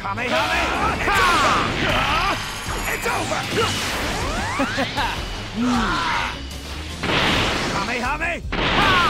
Kamehameha! It's over! Kamehameha!